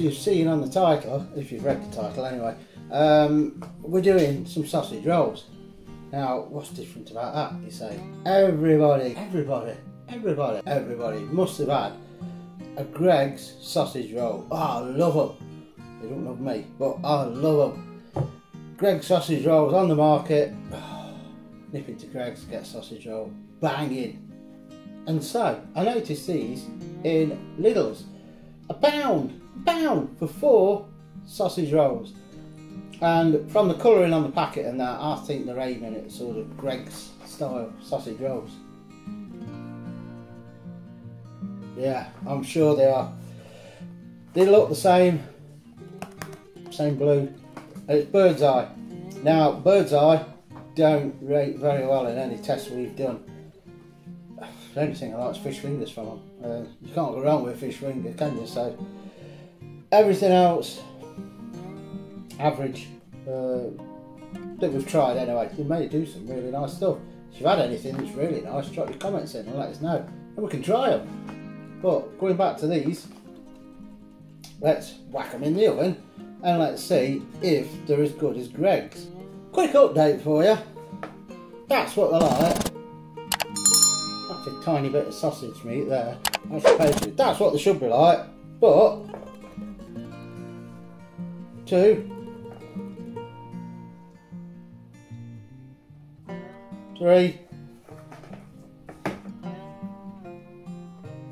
you've seen on the title, if you've read the title anyway, um, we're doing some sausage rolls. Now, what's different about that, you say? Everybody, everybody, everybody, everybody must have had a Greggs sausage roll. Oh, I love them. They don't love me, but I love them. Greggs sausage rolls on the market. Oh, nip into Greggs, get sausage roll. Banging. And so, I noticed these in Lidl's. A pound, pound for four sausage rolls. And from the colouring on the packet and that, I think they're aiming at sort of Greggs style sausage rolls. Yeah, I'm sure they are. They look the same, same blue. It's Birds Eye. Now, Birds Eye don't rate very well in any tests we've done. The only thing I like is fish fingers from them. Uh, you can't go wrong with fish finger, can you? So everything else, average. Uh, that we've tried anyway. We may do some really nice stuff. If you've had anything that's really nice, drop your comments in and let us know, and we can try them. But going back to these, let's whack them in the oven and let's see if they're as good as Greggs. Quick update for you. That's what they're like. That's a tiny bit of sausage meat there. That's what they should be like. But two, three,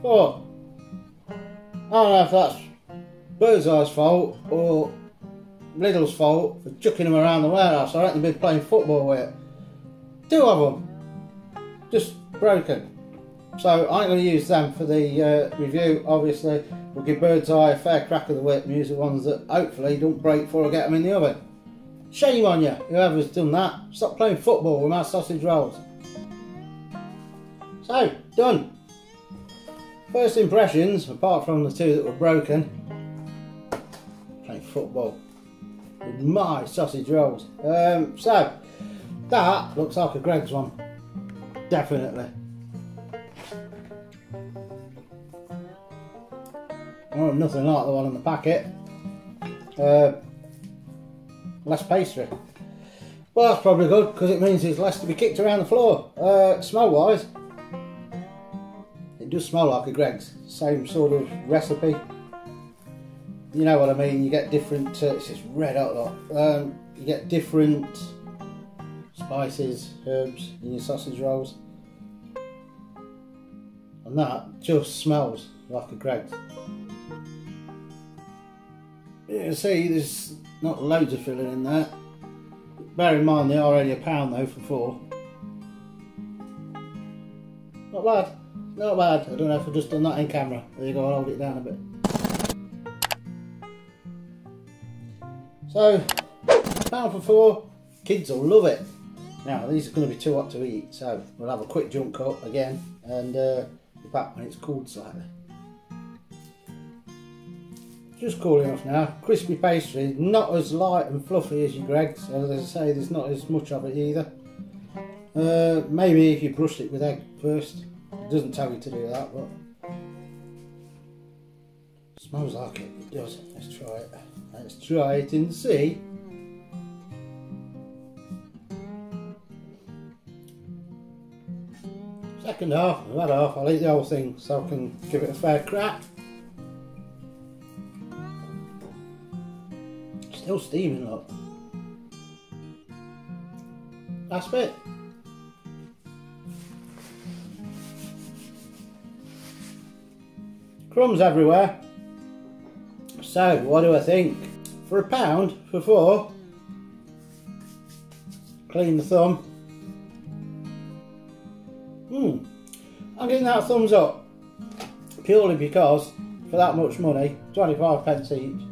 four. I don't know if that's Birds Eye's fault or Lidl's fault for chucking them around the warehouse. I reckon they've been playing football with it. Two of them just broken. So I'm going to use them for the uh, review. Obviously, we'll give Birds Eye a fair crack of the whip use the ones that hopefully don't break before I get them in the oven. Shame on you, whoever's done that. Stop playing football with my sausage rolls. So, done. First impressions, apart from the two that were broken, playing football with my sausage rolls. Um, so, that looks like a Greggs one. Definitely. Oh, nothing like the one in the packet. Uh, less pastry. Well, that's probably good because it means there's less to be kicked around the floor. Uh, smell wise, it does smell like a Greggs. Same sort of recipe. You know what I mean? You get different. Uh, it's just red hot lot. Um, you get different spices, herbs in your sausage rolls, and that just smells like a Greggs. You can see there's not loads of filling in there. Bear in mind they are only a pound though for four. Not bad, not bad. I don't know if I've just done that in camera. There you go, I'll hold it down a bit. So, pound for four, kids will love it. Now these are going to be too hot to eat, so we'll have a quick jump cut again and uh, back when it's cooled slightly. Just cool enough now. Crispy pastry, not as light and fluffy as your Greggs. As I say, there's not as much of it either. Uh, maybe if you brushed it with egg first. It doesn't tell you to do that, but smells like it. It does. Let's try it. Let's try it and see. Second half, that half, I'll eat the whole thing so I can give it a fair crack. Still steaming, up. Last bit. Crumbs everywhere. So, what do I think? For a pound, for four, clean the thumb. I'm giving that a thumbs up. Purely because, for that much money, 25 pence each,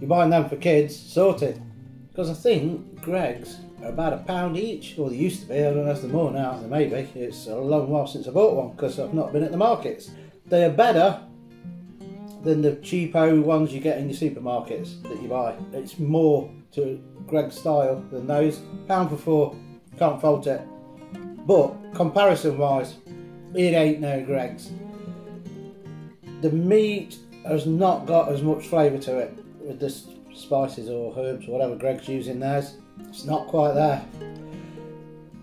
you're buying them for kids, sorted. Because I think Greggs are about a pound each, or they used to be, I don't know if they're more now, they may be. It's a long while since I bought one because I've not been at the markets. They are better than the cheapo ones you get in your supermarkets that you buy. It's more to Greggs style than those. Pound for four, can't fault it. But comparison wise, it ain't no Greggs. The meat has not got as much flavour to it with the spices or herbs, whatever Greggs using theirs. It's not quite there.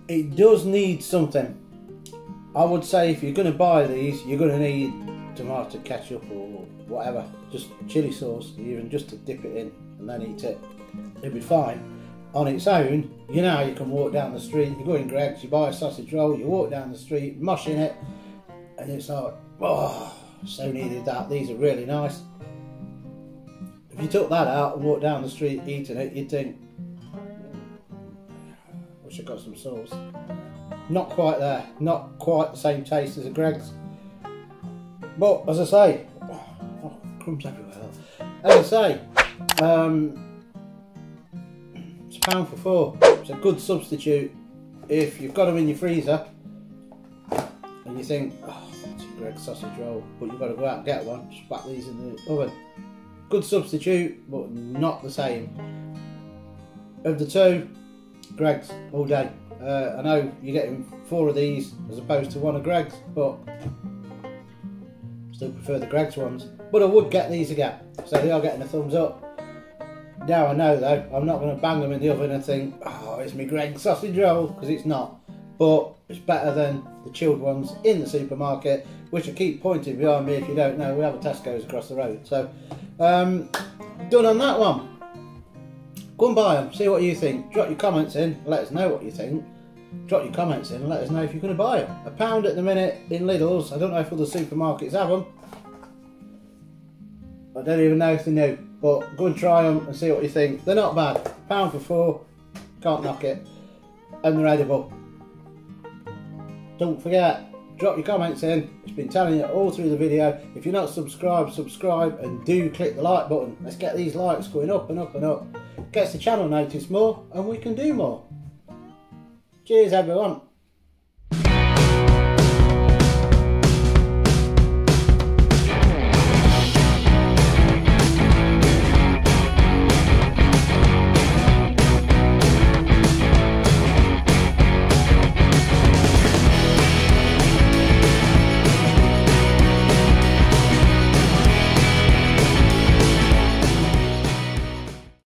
It does need something. I would say if you're going to buy these, you're going to need tomato ketchup or whatever, just chili sauce, even just to dip it in and then eat it. It'll be fine. On its own, you know you can walk down the street, you go in Greggs, you buy a sausage roll, you walk down the street, mushing it, and it's like, oh, so needed that. These are really nice. If you took that out and walked down the street eating it, you'd think, wish I got some sauce. Not quite there. Not quite the same taste as a Greggs. But as I say, oh, crumbs everywhere. As I say, um, pound for four. It's a good substitute if you've got them in your freezer and you think, oh, it's a Greggs sausage roll, but you've got to go out and get one. Just back these in the oven. Good substitute, but not the same. Of the two, Greggs all day. Uh, I know you're getting four of these as opposed to one of Greggs, but still prefer the Greggs ones. But I would get these again, so they are getting a thumbs up. Now I know though, I'm not going to bang them in the oven and think, oh, it's my Greggs sausage roll, because it's not. But it's better than the chilled ones in the supermarket, which I keep pointing behind me if you don't know, we have a Tesco's across the road. So, um, done on that one. Go and buy them, see what you think. Drop your comments in, let us know what you think. Drop your comments in and let us know if you're going to buy them. A pound at the minute in Lidl's. I don't know if other supermarkets have them. I don't even know if they know, but go and try them and see what you think. They're not bad. Pound for four, can't knock it, and they're edible. Don't forget, drop your comments in. It's been telling you all through the video. If you're not subscribed, subscribe and do click the like button. Let's get these likes going up and up and up. Gets the channel noticed more and we can do more. Cheers everyone.